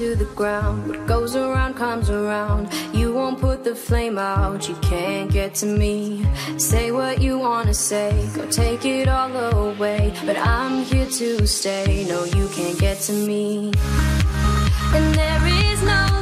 to the ground. What goes around comes around. You won't put the flame out. You can't get to me. Say what you wanna say. Go take it all away. But I'm here to stay. No, you can't get to me. And there is no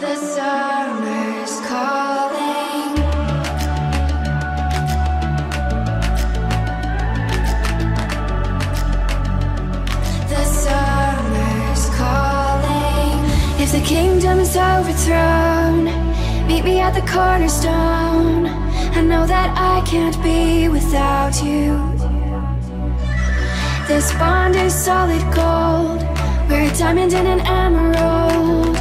The summer's calling. The summer's calling. If the kingdom is overthrown, meet me at the cornerstone. I know that I can't be without you. This bond is solid gold, we're a diamond and an emerald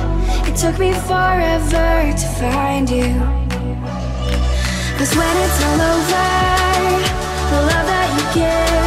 took me forever to find you. Cause when it's all over, the love that you give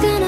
gonna